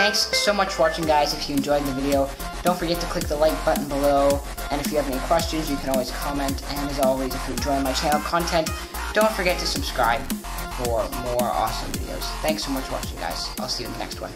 Thanks so much for watching, guys. If you enjoyed the video, don't forget to click the like button below. And if you have any questions, you can always comment. And as always, if you enjoy my channel content, don't forget to subscribe for more awesome videos. Thanks so much for watching, guys. I'll see you in the next one.